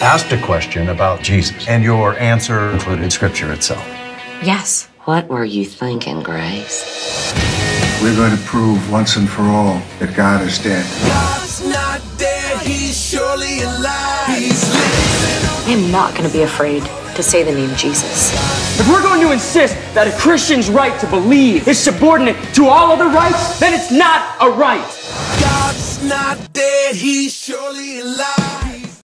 asked a question about Jesus, and your answer included scripture itself. Yes. What were you thinking, Grace? We're going to prove once and for all that God is dead. God's not dead, he's surely alive. He's. I'm not going to be afraid to say the name Jesus. If we're going to insist that a Christian's right to believe is subordinate to all other rights, then it's not a right. God's not dead, he's surely alive.